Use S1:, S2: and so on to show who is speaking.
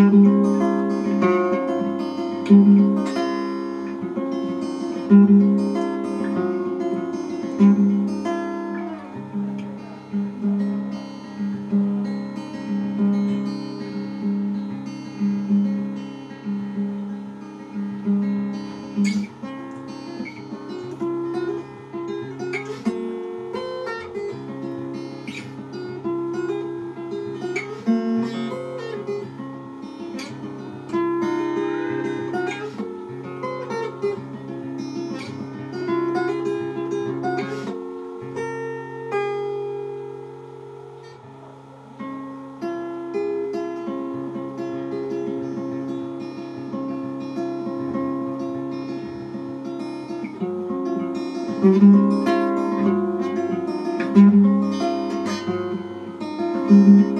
S1: thank you
S2: Música